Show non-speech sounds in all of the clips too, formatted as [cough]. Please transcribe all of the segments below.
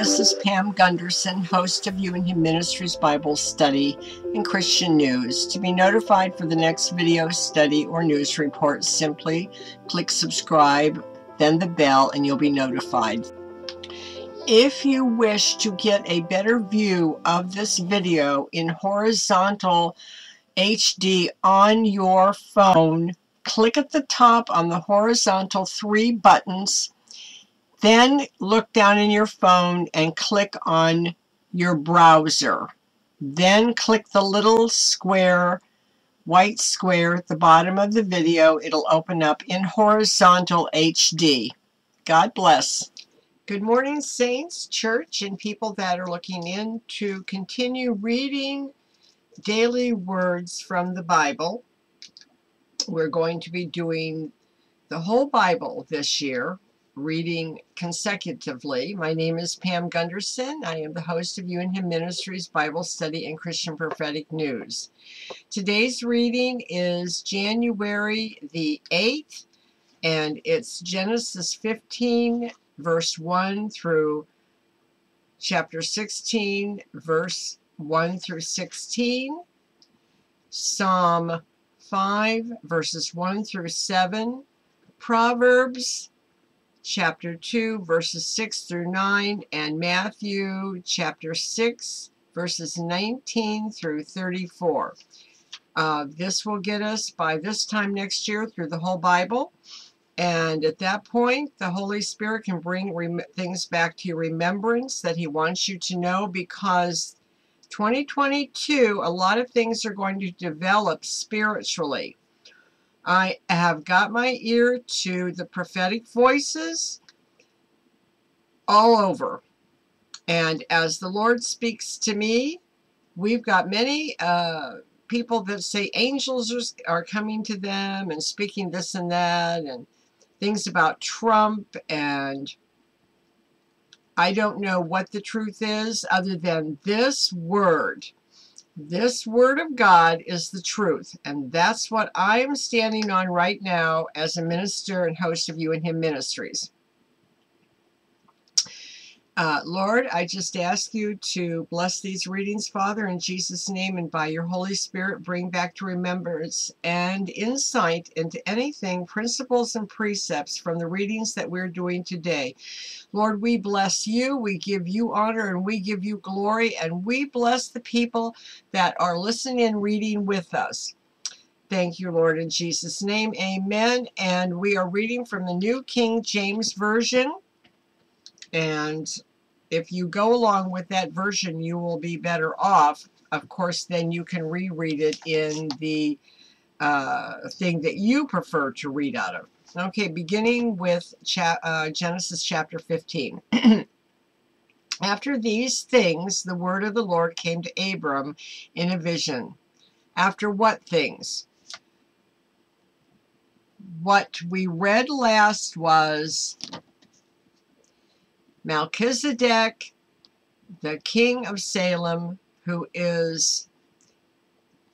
this is Pam Gunderson, host of You In Him Ministries Bible Study and Christian News. To be notified for the next video study or news report, simply click subscribe, then the bell, and you'll be notified. If you wish to get a better view of this video in horizontal HD on your phone, click at the top on the horizontal three buttons then look down in your phone and click on your browser. Then click the little square, white square at the bottom of the video. It'll open up in horizontal HD. God bless. Good morning, Saints, Church, and people that are looking in to continue reading daily words from the Bible. We're going to be doing the whole Bible this year reading consecutively. My name is Pam Gunderson. I am the host of You In Him Ministries Bible Study and Christian Prophetic News. Today's reading is January the 8th, and it's Genesis 15, verse 1 through chapter 16, verse 1 through 16, Psalm 5, verses 1 through 7, Proverbs chapter 2, verses 6 through 9, and Matthew chapter 6, verses 19 through 34. Uh, this will get us by this time next year through the whole Bible. And at that point, the Holy Spirit can bring things back to your remembrance that He wants you to know because 2022, a lot of things are going to develop spiritually. I have got my ear to the prophetic voices all over. And as the Lord speaks to me, we've got many uh, people that say angels are, are coming to them and speaking this and that and things about Trump and I don't know what the truth is other than this word this Word of God is the truth, and that's what I am standing on right now as a minister and host of You In Him Ministries. Uh, Lord, I just ask you to bless these readings, Father, in Jesus' name, and by your Holy Spirit, bring back to remembrance and insight into anything, principles and precepts from the readings that we're doing today. Lord, we bless you, we give you honor, and we give you glory, and we bless the people that are listening and reading with us. Thank you, Lord, in Jesus' name. Amen. And we are reading from the New King James Version. And if you go along with that version, you will be better off. Of course, then you can reread it in the uh, thing that you prefer to read out of. Okay, beginning with cha uh, Genesis chapter 15. [clears throat] After these things, the word of the Lord came to Abram in a vision. After what things? What we read last was Melchizedek, the king of Salem, who is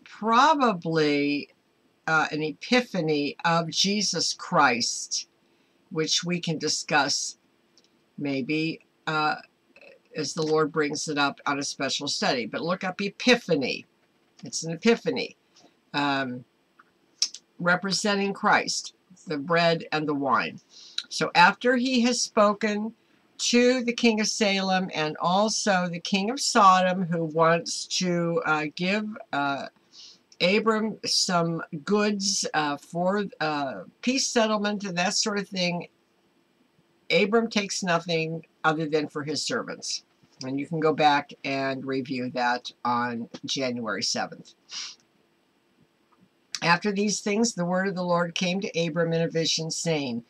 probably uh, an epiphany of Jesus Christ, which we can discuss maybe uh, as the Lord brings it up on a special study. But look up Epiphany. It's an epiphany um, representing Christ, the bread and the wine. So after he has spoken to the king of Salem and also the king of Sodom who wants to uh, give uh, Abram some goods uh, for uh, peace settlement and that sort of thing. Abram takes nothing other than for his servants. And you can go back and review that on January 7th. After these things, the word of the Lord came to Abram in a vision, saying,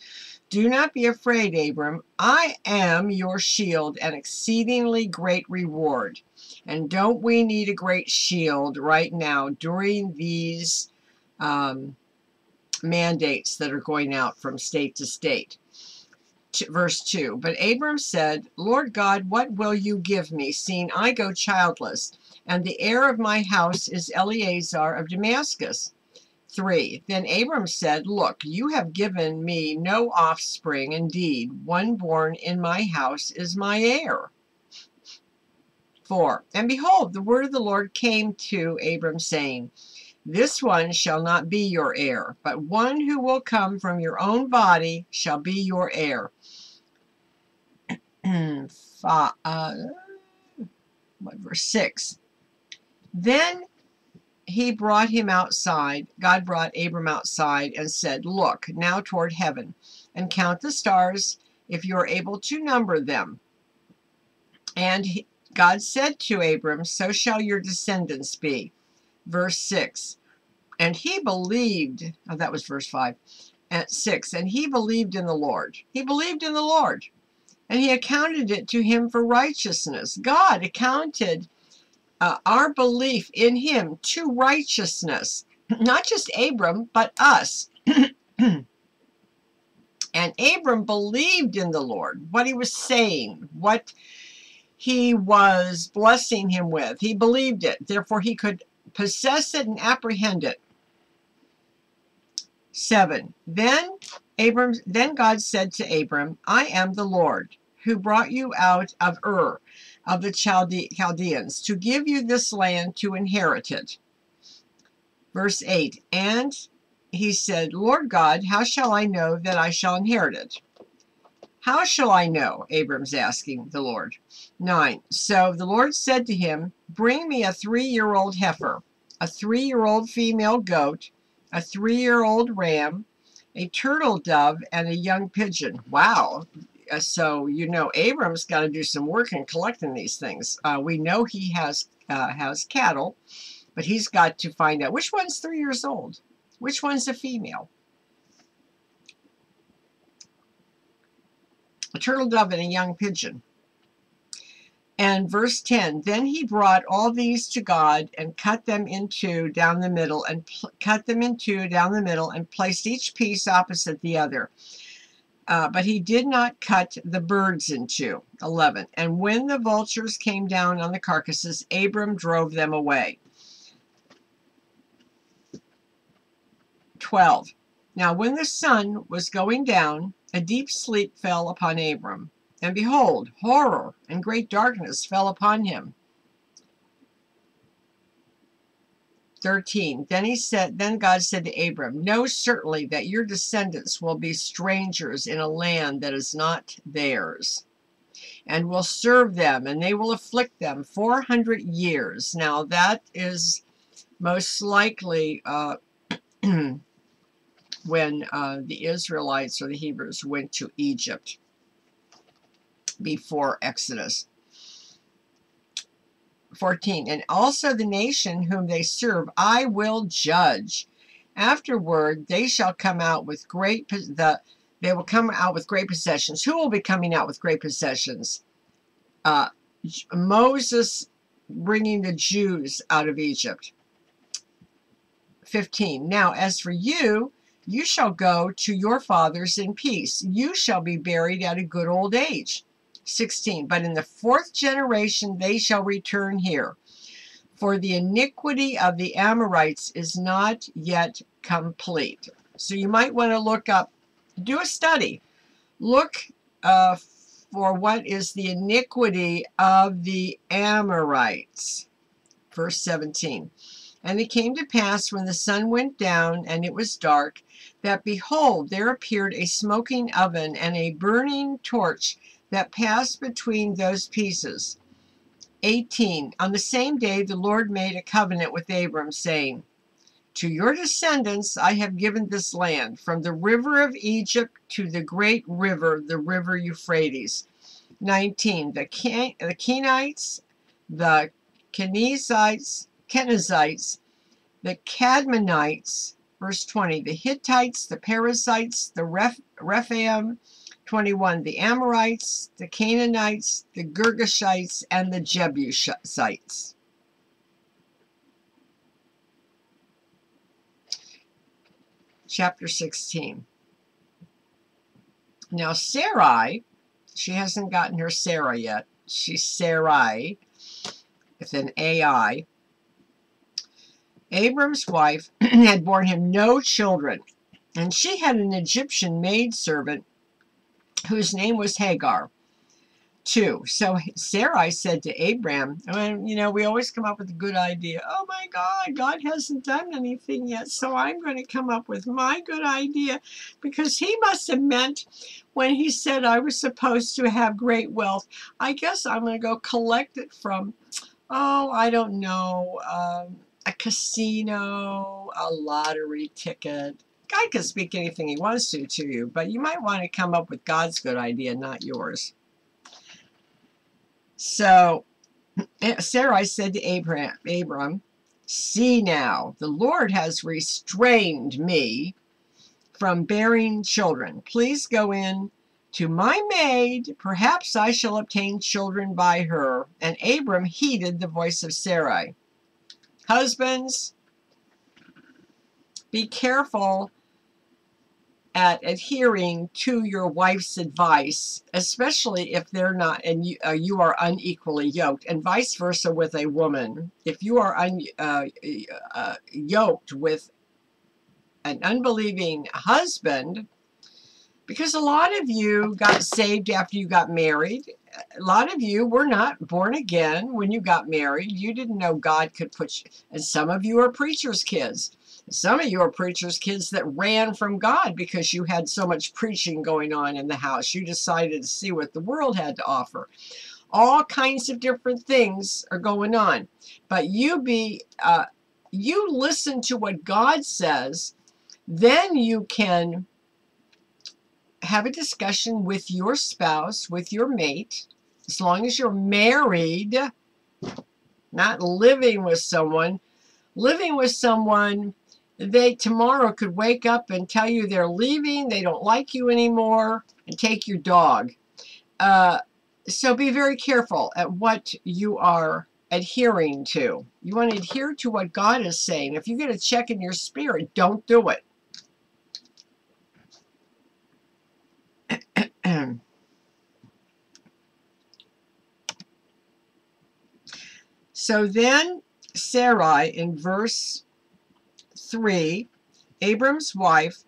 do not be afraid, Abram. I am your shield and exceedingly great reward. And don't we need a great shield right now during these um, mandates that are going out from state to state? Verse 2 But Abram said, Lord God, what will you give me, seeing I go childless, and the heir of my house is Eliezer of Damascus? 3. Then Abram said, Look, you have given me no offspring. Indeed, one born in my house is my heir. 4. And behold, the word of the Lord came to Abram, saying, This one shall not be your heir, but one who will come from your own body shall be your heir. [clears throat] uh, what, verse 6. Then he brought him outside. God brought Abram outside and said, Look now toward heaven and count the stars if you are able to number them. And he, God said to Abram, So shall your descendants be. Verse 6. And he believed, oh, that was verse 5, at 6. And he believed in the Lord. He believed in the Lord. And he accounted it to him for righteousness. God accounted uh, our belief in him to righteousness. Not just Abram, but us. [clears throat] and Abram believed in the Lord, what he was saying, what he was blessing him with. He believed it. Therefore, he could possess it and apprehend it. 7. Then Abram, then God said to Abram, I am the Lord who brought you out of Ur of the Chalde Chaldeans to give you this land to inherit it. Verse 8. And he said, Lord God, how shall I know that I shall inherit it? How shall I know? Abram's asking the Lord. 9. So the Lord said to him, Bring me a three year old heifer, a three year old female goat, a three year old ram, a turtle dove, and a young pigeon. Wow. Uh, so, you know, Abram's got to do some work in collecting these things. Uh, we know he has, uh, has cattle, but he's got to find out which one's three years old, which one's a female. a turtle dove and a young pigeon. And verse 10, then he brought all these to God and cut them in two down the middle and cut them in two down the middle and placed each piece opposite the other. Uh, but he did not cut the birds in two. 11. And when the vultures came down on the carcasses, Abram drove them away. 12. Now when the sun was going down, a deep sleep fell upon Abram, and behold, horror and great darkness fell upon him. 13. Then he said, then God said to Abram, Know certainly that your descendants will be strangers in a land that is not theirs, and will serve them, and they will afflict them 400 years. Now that is most likely uh, [clears throat] when uh, the Israelites or the Hebrews went to Egypt before Exodus. 14. And also the nation whom they serve I will judge. Afterward they shall come out with great the they will come out with great possessions. Who will be coming out with great possessions? Uh, Moses bringing the Jews out of Egypt. 15. Now as for you, you shall go to your fathers in peace. You shall be buried at a good old age. 16. But in the fourth generation they shall return here. For the iniquity of the Amorites is not yet complete. So you might want to look up, do a study. Look uh, for what is the iniquity of the Amorites. Verse 17. And it came to pass when the sun went down and it was dark, that behold, there appeared a smoking oven and a burning torch that passed between those pieces. 18. On the same day the Lord made a covenant with Abram, saying, To your descendants I have given this land, from the river of Egypt to the great river, the river Euphrates. 19. The, Ken the Kenites, the Kenizzites, Kenizzites, the Cadmonites, verse 20, the Hittites, the Perizzites, the Reph Rephaim, 21, the Amorites, the Canaanites, the Girgashites, and the Jebusites. Chapter 16. Now Sarai, she hasn't gotten her Sarah yet. She's Sarai with an AI. Abram's wife [clears throat] had borne him no children, and she had an Egyptian maidservant whose name was Hagar. 2. So Sarai said to Abram, and, you know, we always come up with a good idea. Oh my God, God hasn't done anything yet, so I'm going to come up with my good idea because he must have meant when he said I was supposed to have great wealth, I guess I'm going to go collect it from, oh, I don't know, um, a casino, a lottery ticket. God can speak anything he wants to to you, but you might want to come up with God's good idea, not yours. So [clears throat] Sarai said to Abraham, Abram, See now, the Lord has restrained me from bearing children. Please go in to my maid, perhaps I shall obtain children by her. And Abram heeded the voice of Sarai. Husbands, be careful at adhering to your wife's advice, especially if they're not and you, uh, you are unequally yoked, and vice versa with a woman. If you are un, uh, uh, yoked with an unbelieving husband, because a lot of you got saved after you got married. A lot of you were not born again when you got married. You didn't know God could put you, and some of you are preacher's kids some of you are preachers' kids that ran from God because you had so much preaching going on in the house. You decided to see what the world had to offer. All kinds of different things are going on. But you be uh, you listen to what God says, then you can have a discussion with your spouse, with your mate, as long as you're married, not living with someone. Living with someone they tomorrow could wake up and tell you they're leaving, they don't like you anymore, and take your dog. Uh, so be very careful at what you are adhering to. You want to adhere to what God is saying. If you get a check in your spirit, don't do it. [clears throat] so then Sarai in verse 3, Abram's wife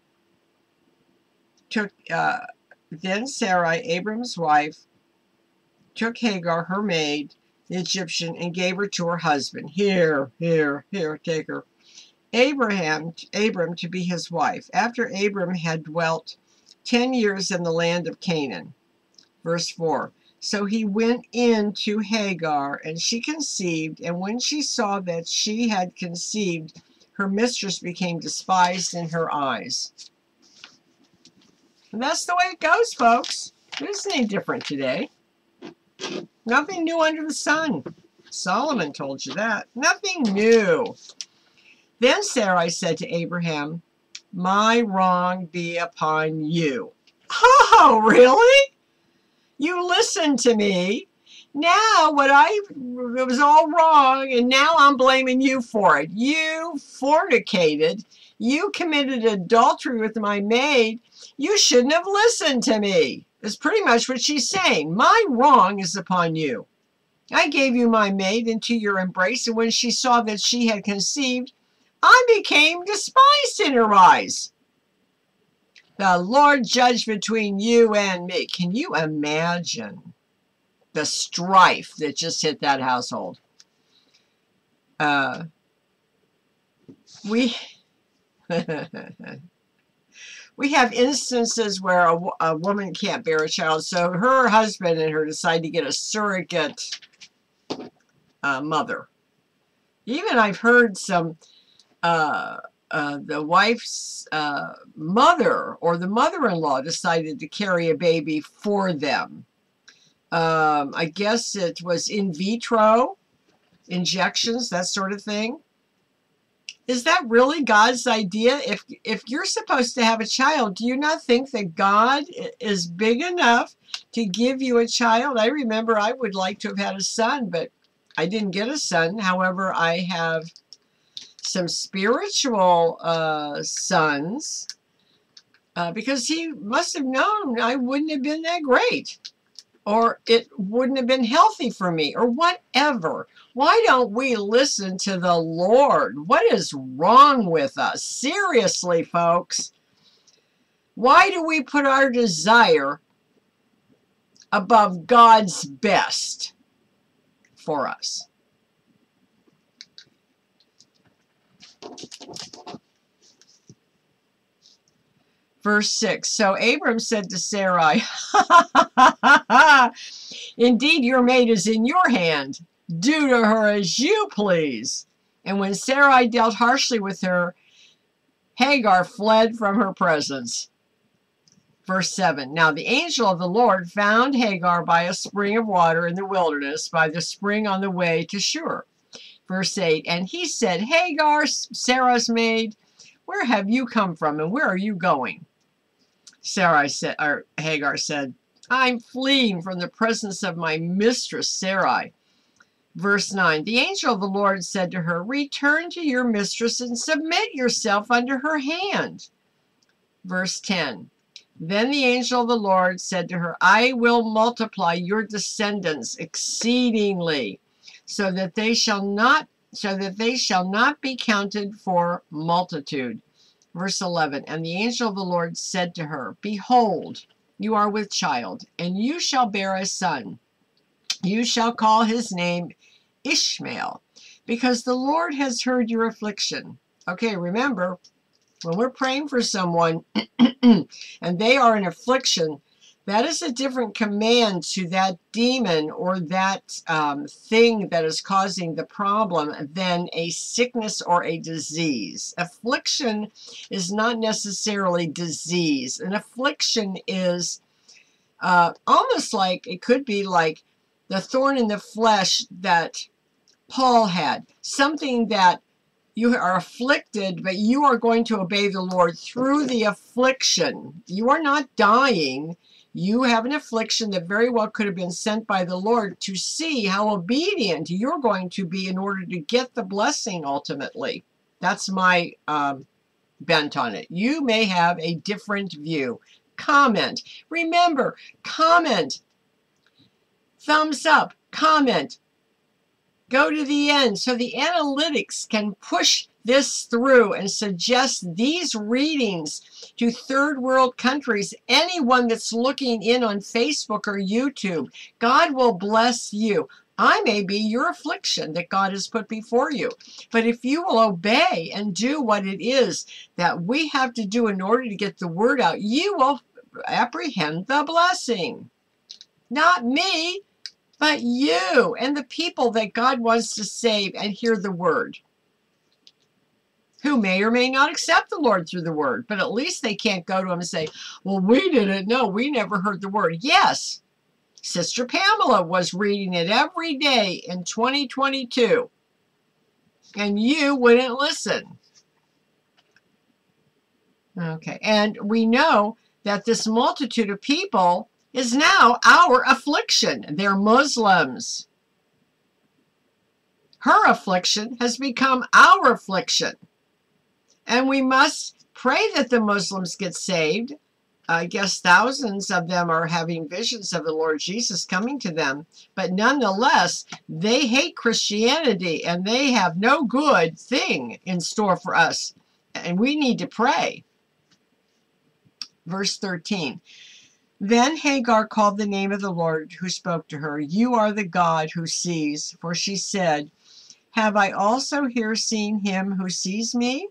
took, uh, then Sarai, Abram's wife, took Hagar, her maid, the Egyptian, and gave her to her husband. Here, here, here, take her. Abraham, Abram to be his wife. After Abram had dwelt ten years in the land of Canaan. Verse 4. So he went in to Hagar, and she conceived, and when she saw that she had conceived, her mistress became despised in her eyes. And that's the way it goes, folks. It isn't any different today. Nothing new under the sun. Solomon told you that. Nothing new. Then Sarai said to Abraham, My wrong be upon you. [laughs] Oh, really? You listened to me now what I it was all wrong and now I'm blaming you for it. You fornicated. You committed adultery with my maid. You shouldn't have listened to me. Is pretty much what she's saying. My wrong is upon you. I gave you my maid into your embrace, and when she saw that she had conceived, I became despised in her eyes. The Lord judge between you and me. Can you imagine? The strife that just hit that household. Uh, we [laughs] we have instances where a, a, woman can't bear a child, so her husband and her decide to get a surrogate uh, mother. Even I've heard some uh, uh, the wife's uh, mother or the mother-in-law decided to carry a baby for them um, I guess it was in vitro injections, that sort of thing. Is that really God's idea? If if you're supposed to have a child, do you not think that God is big enough to give you a child? I remember I would like to have had a son, but I didn't get a son. However, I have some spiritual uh, sons uh, because he must have known I wouldn't have been that great or it wouldn't have been healthy for me, or whatever. Why don't we listen to the Lord? What is wrong with us? Seriously, folks. Why do we put our desire above God's best for us. Verse 6 So Abram said to Sarai, [laughs] Indeed, your maid is in your hand. Do to her as you please. And when Sarai dealt harshly with her, Hagar fled from her presence. Verse 7 Now the angel of the Lord found Hagar by a spring of water in the wilderness, by the spring on the way to Shur. Verse 8 And he said, Hagar, Sarah's maid, where have you come from and where are you going? Sarah said, or Hagar said, I'm fleeing from the presence of my mistress Sarai. Verse 9 The angel of the Lord said to her, Return to your mistress and submit yourself under her hand. Verse 10 Then the angel of the Lord said to her, I will multiply your descendants exceedingly, so that they shall not so that they shall not be counted for multitude. Verse 11 And the angel of the Lord said to her, Behold, you are with child, and you shall bear a son. You shall call his name Ishmael, because the Lord has heard your affliction. Okay, remember, when we're praying for someone [clears throat] and they are in affliction, that is a different command to that demon or that um, thing that is causing the problem than a sickness or a disease. Affliction is not necessarily disease. An affliction is uh, almost like, it could be like the thorn in the flesh that Paul had. Something that you are afflicted, but you are going to obey the Lord through the affliction. You are not dying you have an affliction that very well could have been sent by the Lord to see how obedient you're going to be in order to get the blessing ultimately. That's my um, bent on it. You may have a different view. Comment. Remember, comment. Thumbs up. Comment. Go to the end so the analytics can push this through and suggest these readings to third world countries, anyone that's looking in on Facebook or YouTube. God will bless you. I may be your affliction that God has put before you. But if you will obey and do what it is that we have to do in order to get the word out, you will apprehend the blessing. Not me, but you and the people that God wants to save and hear the word who may or may not accept the Lord through the word, but at least they can't go to him and say, well, we didn't know. We never heard the word. Yes, Sister Pamela was reading it every day in 2022, and you wouldn't listen. Okay, and we know that this multitude of people is now our affliction. They're Muslims. Her affliction has become our affliction. And we must pray that the Muslims get saved. I guess thousands of them are having visions of the Lord Jesus coming to them. But nonetheless, they hate Christianity and they have no good thing in store for us. And we need to pray. Verse 13. Then Hagar called the name of the Lord who spoke to her. You are the God who sees. For she said, Have I also here seen him who sees me?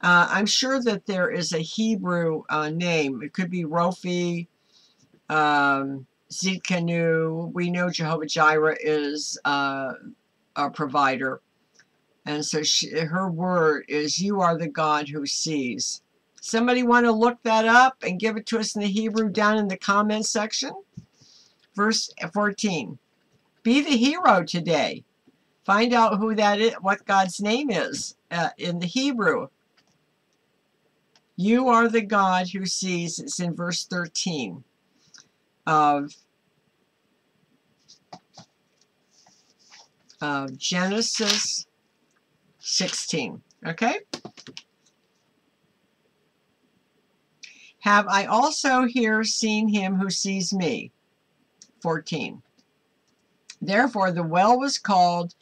Uh, I'm sure that there is a Hebrew uh, name. It could be Rofi, um, Zidkenu. We know Jehovah Jireh is uh, a provider. And so she, her word is, you are the God who sees. Somebody want to look that up and give it to us in the Hebrew down in the comment section? Verse 14. Be the hero today. Find out who that is, what God's name is uh, in the Hebrew. You are the God who sees. It's in verse 13 of, of Genesis 16. Okay? Have I also here seen him who sees me? 14. Therefore the well was called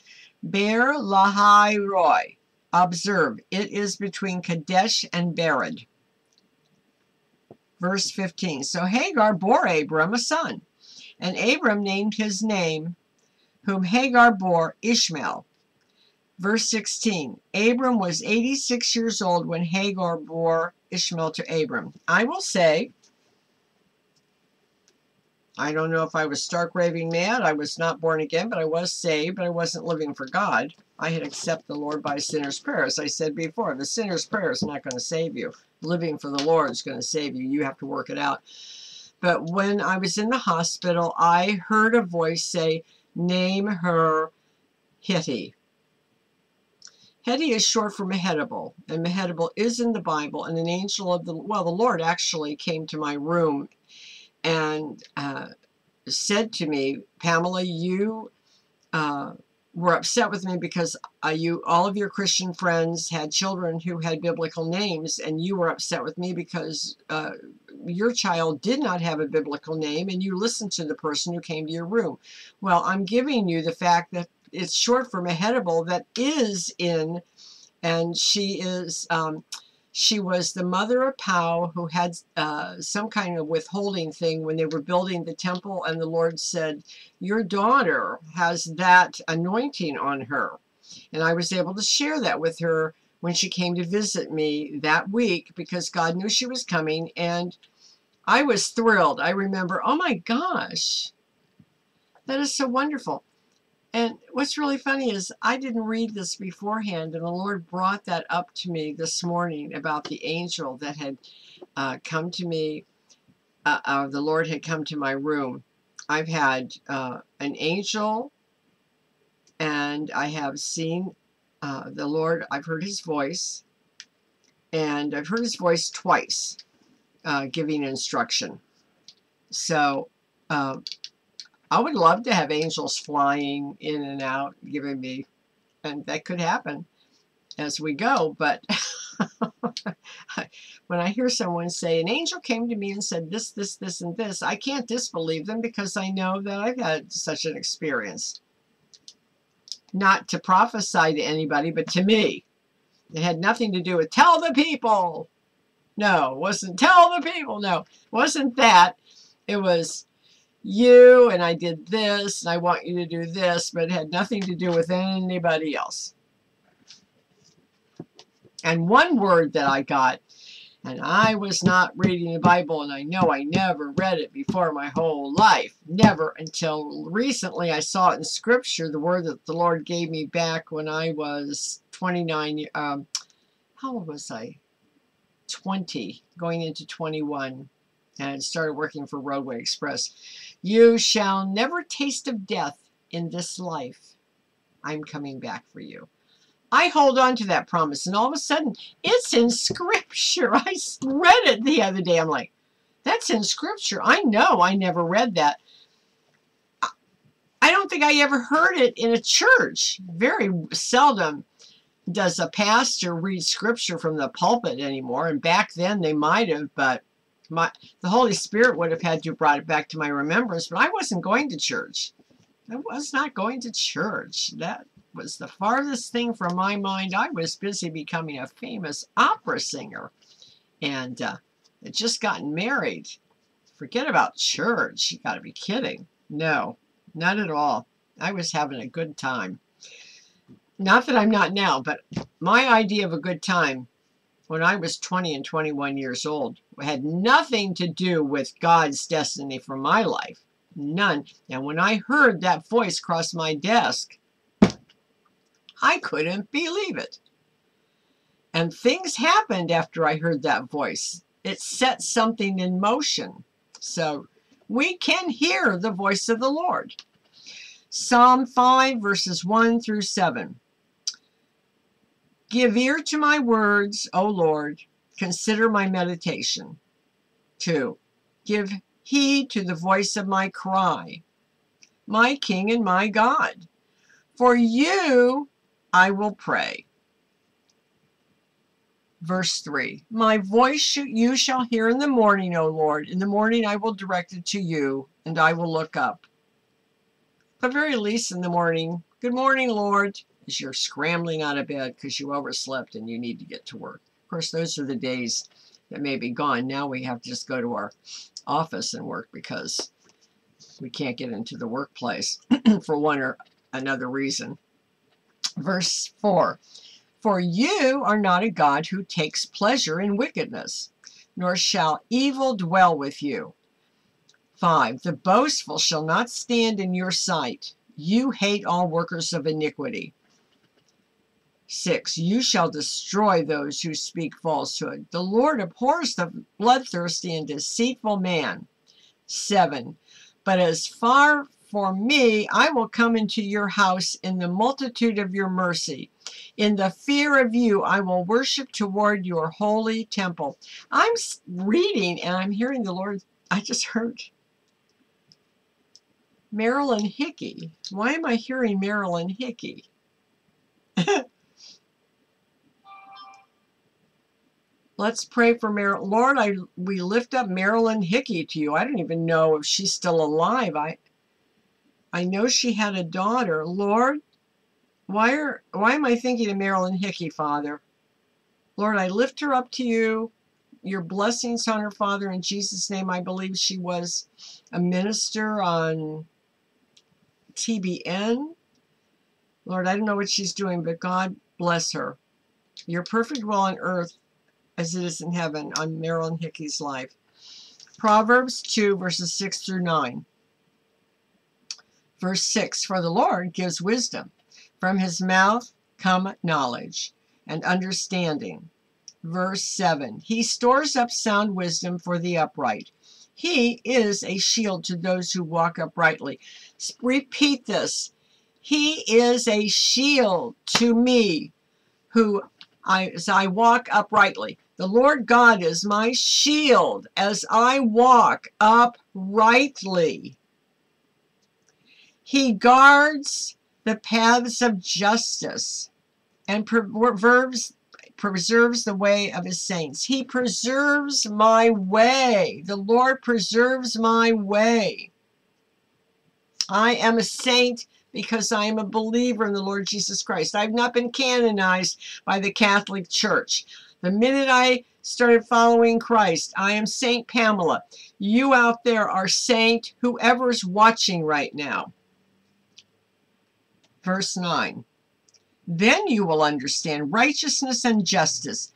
Beer Lahai Roi Observe, it is between Kadesh and Bered. Verse 15. So Hagar bore Abram a son, and Abram named his name, whom Hagar bore, Ishmael. Verse 16. Abram was 86 years old when Hagar bore Ishmael to Abram. I will say, I don't know if I was stark raving mad. I was not born again, but I was saved, but I wasn't living for God. I had accepted the Lord by sinner's prayer. As I said before, the sinner's prayer is not going to save you. Living for the Lord is going to save you. You have to work it out. But when I was in the hospital, I heard a voice say, name her Hetty. Hetty is short for Mehetabel, and Mehetabel is in the Bible, and an angel of the, well, the Lord actually came to my room and uh, said to me, Pamela, you uh, were upset with me because uh, you, all of your Christian friends had children who had biblical names, and you were upset with me because uh, your child did not have a biblical name, and you listened to the person who came to your room. Well, I'm giving you the fact that it's short for Mehetabel that is in, and she is. Um, she was the mother of Pau who had uh, some kind of withholding thing when they were building the temple, and the Lord said, Your daughter has that anointing on her. And I was able to share that with her when she came to visit me that week because God knew she was coming, and I was thrilled. I remember, oh my gosh, that is so wonderful. And what's really funny is I didn't read this beforehand, and the Lord brought that up to me this morning about the angel that had uh, come to me. Uh, uh, the Lord had come to my room. I've had uh, an angel, and I have seen uh, the Lord. I've heard His voice, and I've heard His voice twice, uh, giving instruction. So I would love to have angels flying in and out, giving me, and that could happen as we go. But [laughs] when I hear someone say, an angel came to me and said this, this, this, and this, I can't disbelieve them because I know that I've had such an experience. Not to prophesy to anybody, but to me. It had nothing to do with tell the people. No, wasn't tell the people. No, wasn't that. It was you and I did this and I want you to do this, but it had nothing to do with anybody else. And one word that I got, and I was not reading the Bible, and I know I never read it before my whole life. Never until recently I saw it in Scripture, the word that the Lord gave me back when I was 29, um, how old was I? 20, going into 21 and started working for Roadway Express. You shall never taste of death in this life. I'm coming back for you. I hold on to that promise, and all of a sudden, it's in Scripture. [laughs] I read it the other day. I'm like, that's in Scripture. I know I never read that. I don't think I ever heard it in a church. Very seldom does a pastor read Scripture from the pulpit anymore, and back then they might have, but my the Holy Spirit would have had you brought it back to my remembrance, but I wasn't going to church. I was not going to church. That was the farthest thing from my mind. I was busy becoming a famous opera singer and uh, had just gotten married. Forget about church. You got to be kidding. No, not at all. I was having a good time. Not that I'm not now, but my idea of a good time when I was 20 and 21 years old had nothing to do with God's destiny for my life. None. And when I heard that voice cross my desk, I couldn't believe it. And things happened after I heard that voice. It set something in motion. So we can hear the voice of the Lord. Psalm 5, verses 1 through 7. Give ear to my words, O Lord. Consider my meditation. 2. Give heed to the voice of my cry, my King and my God. For you I will pray. Verse 3 My voice you shall hear in the morning, O Lord. In the morning I will direct it to you, and I will look up. The very least in the morning, Good morning, Lord is you're scrambling out of bed because you overslept and you need to get to work. Of course, those are the days that may be gone. Now we have to just go to our office and work because we can't get into the workplace [clears throat] for one or another reason. Verse 4 For you are not a God who takes pleasure in wickedness, nor shall evil dwell with you. 5. The boastful shall not stand in your sight. You hate all workers of iniquity. 6. You shall destroy those who speak falsehood. The Lord abhors the bloodthirsty and deceitful man. 7. But as far for me, I will come into your house in the multitude of your mercy. In the fear of you, I will worship toward your holy temple. I'm reading and I'm hearing the Lord. I just heard Marilyn Hickey. Why am I hearing Marilyn Hickey? [laughs] Let's pray for Marilyn. Lord, I we lift up Marilyn Hickey to you. I don't even know if she's still alive. I I know she had a daughter. Lord, why are why am I thinking of Marilyn Hickey, Father? Lord, I lift her up to you. Your blessings on her, Father, in Jesus' name. I believe she was a minister on TBN. Lord, I don't know what she's doing, but God bless her. Your perfect will on earth as it is in heaven on Marilyn Hickey's life. Proverbs 2, verses 6 through 9. Verse 6 For the Lord gives wisdom, from his mouth come knowledge and understanding. Verse 7 He stores up sound wisdom for the upright. He is a shield to those who walk uprightly. Repeat this. He is a shield to me who I, as I walk uprightly. The Lord God is my shield as I walk uprightly. He guards the paths of justice and preserves, preserves the way of his saints. He preserves my way. The Lord preserves my way. I am a saint because I am a believer in the Lord Jesus Christ. I've not been canonized by the Catholic Church. The minute I started following Christ, I am Saint Pamela. You out there are Saint whoever's watching right now. Verse 9. Then you will understand righteousness and justice,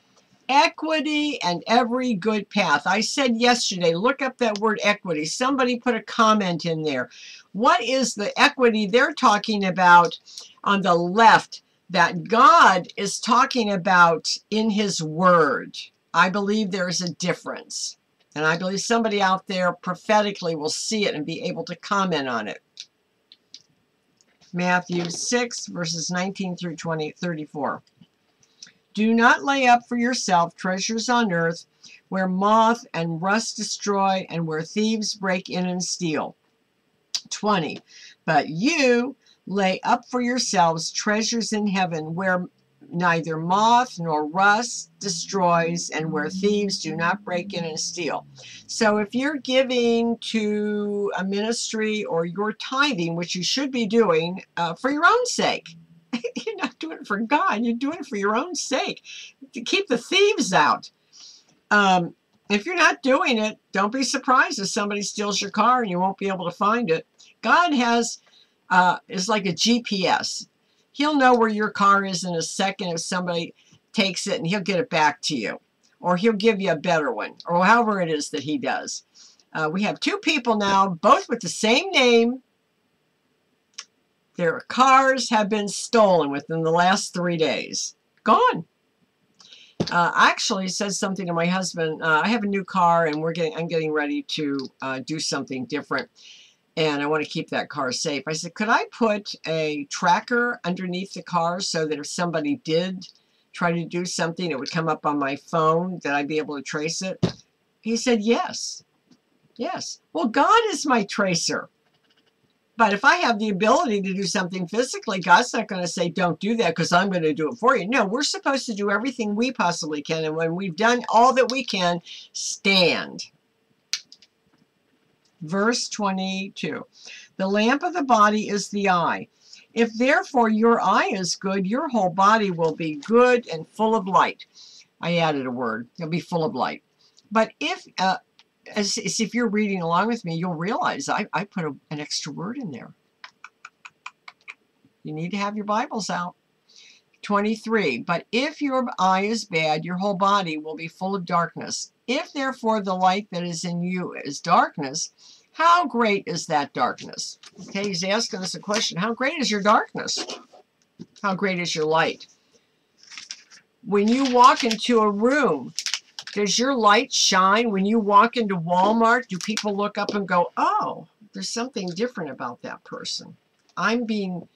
equity and every good path. I said yesterday, look up that word equity. Somebody put a comment in there. What is the equity they're talking about on the left that God is talking about in his word? I believe there's a difference. And I believe somebody out there prophetically will see it and be able to comment on it. Matthew 6, verses 19 through 20, 34. Do not lay up for yourself treasures on earth where moth and rust destroy and where thieves break in and steal. 20. But you lay up for yourselves treasures in heaven where neither moth nor rust destroys, and where thieves do not break in and steal. So if you're giving to a ministry or you're tithing, which you should be doing uh, for your own sake, [laughs] you're not doing it for God, you're doing it for your own sake, to keep the thieves out. Um, if you're not doing it, don't be surprised if somebody steals your car and you won't be able to find it. God has uh, is like a GPS he'll know where your car is in a second if somebody takes it and he'll get it back to you. Or he'll give you a better one, or however it is that he does. Uh, we have two people now, both with the same name. Their cars have been stolen within the last three days. Gone. Uh, actually said something to my husband. Uh, I have a new car and we're getting. I'm getting ready to uh, do something different and I want to keep that car safe. I said, could I put a tracker underneath the car so that if somebody did try to do something, it would come up on my phone, that I'd be able to trace it? He said, yes. Yes. Well, God is my tracer. But if I have the ability to do something physically, God's not going to say, don't do that because I'm going to do it for you. No, we're supposed to do everything we possibly can. And when we've done all that we can, stand. Verse 22. The lamp of the body is the eye. If therefore your eye is good, your whole body will be good and full of light. I added a word. It'll be full of light. But if, uh, as, as, if you're reading along with me, you'll realize I, I put a, an extra word in there. You need to have your Bibles out. 23. But if your eye is bad, your whole body will be full of darkness. If therefore the light that is in you is darkness, how great is that darkness? Okay, he's asking us a question. How great is your darkness? How great is your light? When you walk into a room, does your light shine? When you walk into Walmart, do people look up and go, oh, there's something different about that person. I'm being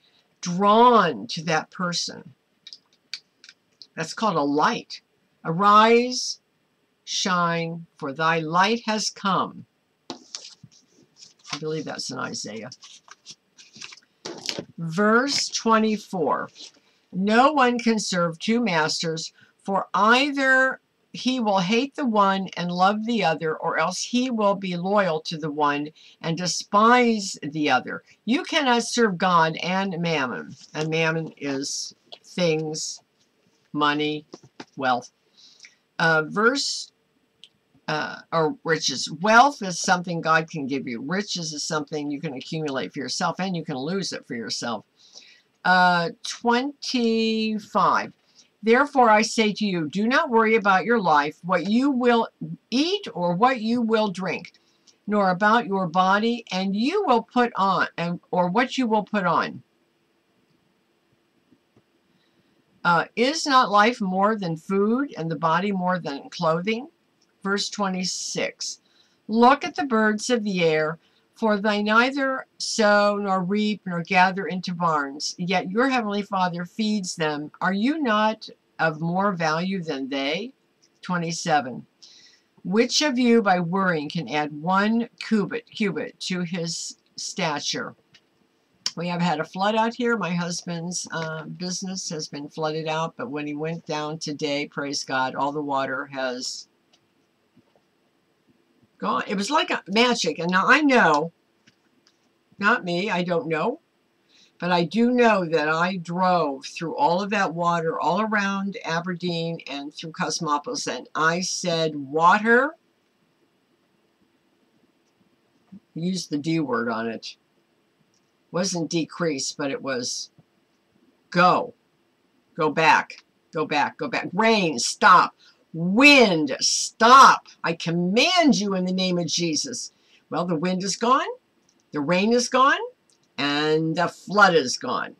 drawn to that person. That's called a light. Arise, shine, for thy light has come. I believe that's in Isaiah. Verse 24. No one can serve two masters, for either he will hate the one and love the other, or else he will be loyal to the one and despise the other. You cannot serve God and mammon. And mammon is things, money, wealth. Uh, verse, uh, or riches. Wealth is something God can give you. Riches is something you can accumulate for yourself, and you can lose it for yourself. Uh, 25. Therefore I say to you, do not worry about your life, what you will eat or what you will drink, nor about your body, and you will put on, and or what you will put on. Uh, is not life more than food, and the body more than clothing? Verse 26. Look at the birds of the air, for they neither sow nor reap nor gather into barns, yet your heavenly Father feeds them. Are you not of more value than they? 27. Which of you by worrying can add one cubit, cubit to his stature? We have had a flood out here. My husband's uh, business has been flooded out, but when he went down today, praise God, all the water has gone. It was like a magic. And now I know, not me, I don't know, but I do know that I drove through all of that water all around Aberdeen and through Cosmopolis, and I said, water, used the D word on it. Wasn't decrease, but it was go. Go back. Go back. Go back. Rain, stop. Wind, stop. I command you in the name of Jesus. Well, the wind is gone, the rain is gone, and the flood is gone.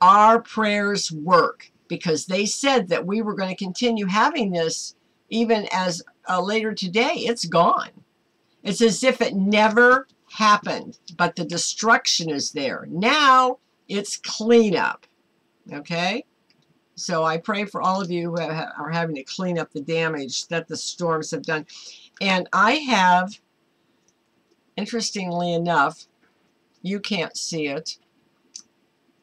Our prayers work because they said that we were going to continue having this even as uh, later today. It's gone. It's as if it never happened, but the destruction is there. Now it's cleanup. Okay? So I pray for all of you who are having to clean up the damage that the storms have done. And I have, interestingly enough, you can't see it,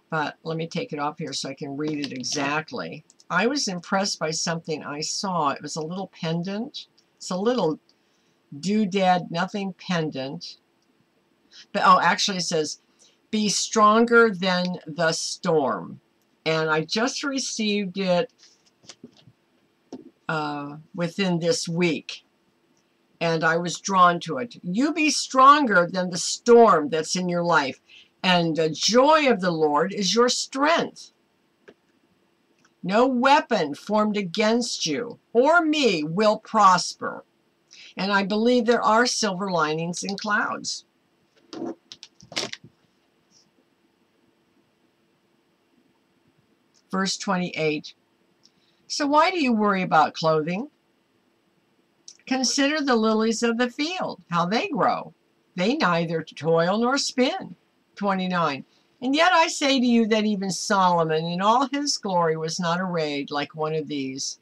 but let me take it off here so I can read it exactly. I was impressed by something I saw. It was a little pendant. It's a little doodad, nothing pendant. But, oh, actually it says, be stronger than the storm and I just received it uh, within this week and I was drawn to it. You be stronger than the storm that's in your life and the joy of the Lord is your strength. No weapon formed against you or me will prosper. And I believe there are silver linings in clouds. Verse 28. So why do you worry about clothing? Consider the lilies of the field, how they grow. They neither toil nor spin. 29. And yet I say to you that even Solomon in all his glory was not arrayed like one of these.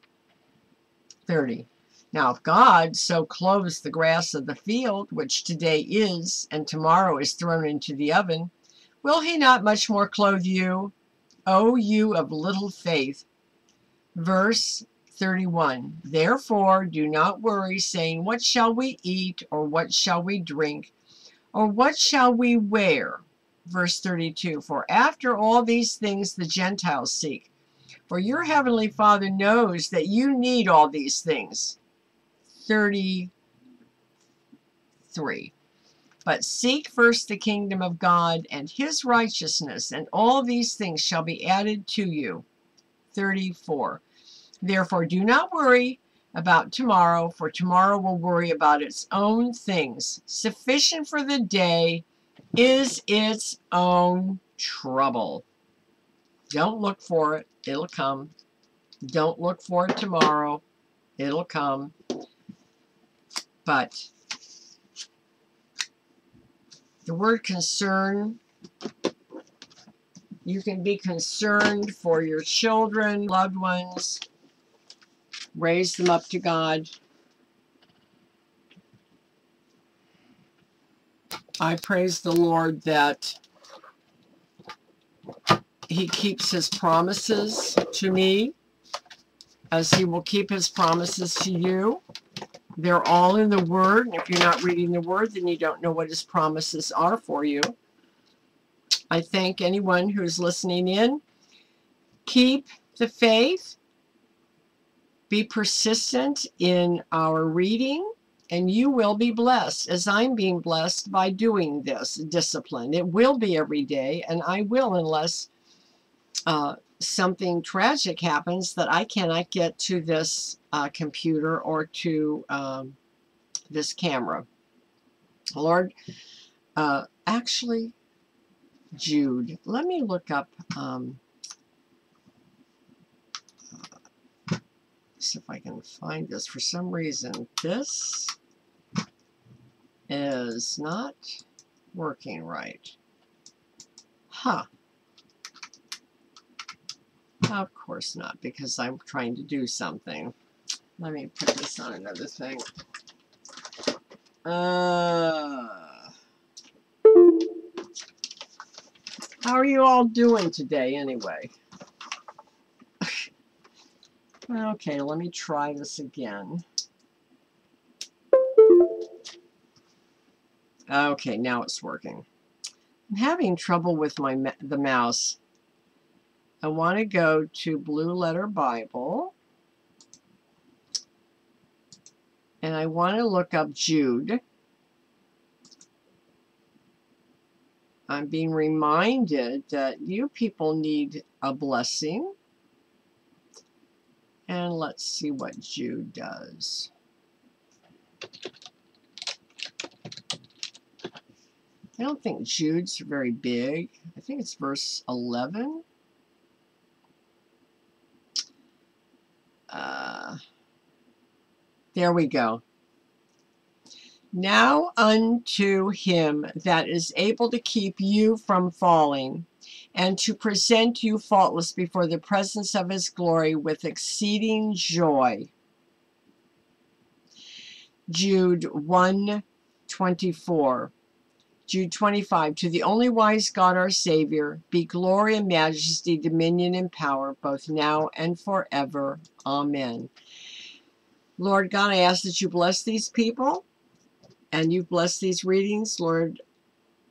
30. Now if God so clothes the grass of the field, which today is, and tomorrow is thrown into the oven, will he not much more clothe you, O you of little faith. Verse 31. Therefore do not worry, saying, What shall we eat, or what shall we drink, or what shall we wear? Verse 32. For after all these things the Gentiles seek. For your heavenly Father knows that you need all these things. 33. But seek first the kingdom of God and his righteousness, and all these things shall be added to you. 34. Therefore, do not worry about tomorrow, for tomorrow will worry about its own things. Sufficient for the day is its own trouble. Don't look for it, it'll come. Don't look for it tomorrow, it'll come. But the word concern, you can be concerned for your children, loved ones, raise them up to God. I praise the Lord that he keeps his promises to me as he will keep his promises to you. They're all in the Word. And if you're not reading the Word, then you don't know what his promises are for you. I thank anyone who's listening in. Keep the faith. Be persistent in our reading, and you will be blessed, as I'm being blessed by doing this discipline. It will be every day, and I will unless uh, something tragic happens that I cannot get to this uh, computer or to um, this camera. Lord, uh, actually, Jude, let me look up, um, uh, see if I can find this. For some reason, this is not working right. Huh. Of course not, because I'm trying to do something. Let me put this on another thing. Uh, how are you all doing today, anyway? [laughs] okay, let me try this again. Okay, now it's working. I'm having trouble with my the mouse. I want to go to Blue Letter Bible. And I want to look up Jude. I'm being reminded that you people need a blessing. And let's see what Jude does. I don't think Jude's very big. I think it's verse 11. Uh, there we go. Now unto him that is able to keep you from falling, and to present you faultless before the presence of his glory with exceeding joy. Jude 1 24. Jude 25, To the only wise God our Savior, be glory and majesty, dominion and power, both now and forever. Amen. Lord God, I ask that you bless these people and you bless these readings, Lord,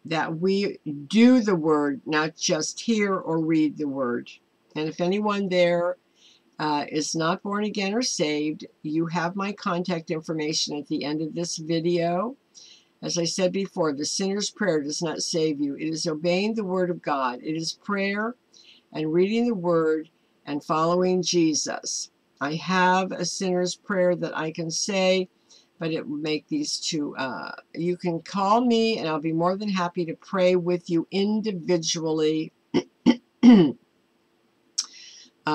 that we do the word, not just hear or read the word. And if anyone there uh, is not born again or saved, you have my contact information at the end of this video. As I said before, the sinner's prayer does not save you. It is obeying the word of God. It is prayer and reading the word and following Jesus. I have a sinner's prayer that I can say, but it would make these two. Uh, you can call me and I'll be more than happy to pray with you individually. [clears throat] uh,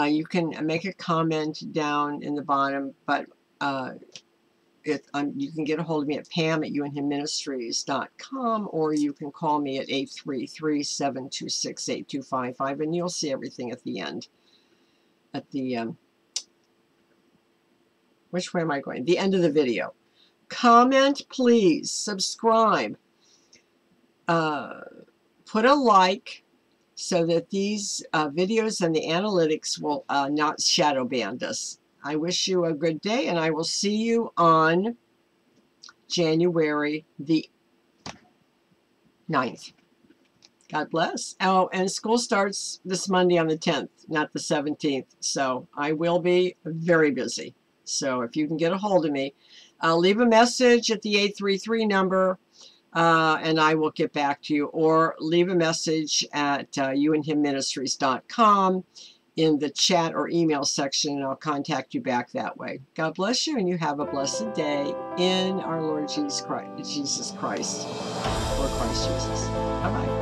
you can make a comment down in the bottom, but uh, it, um, you can get a hold of me at pam at youinhimministries.com or you can call me at 833-726-8255 and you'll see everything at the end. At the, um, which way am I going? The end of the video. Comment, please. Subscribe. Uh, put a like so that these uh, videos and the analytics will uh, not shadow ban us. I wish you a good day, and I will see you on January the 9th. God bless. Oh, and school starts this Monday on the 10th, not the 17th. So I will be very busy. So if you can get a hold of me, uh, leave a message at the 833 number uh, and I will get back to you, or leave a message at uh, youinhimministries.com in the chat or email section, and I'll contact you back that way. God bless you, and you have a blessed day in our Lord Jesus Christ, Jesus Christ Lord Christ Jesus. Bye bye.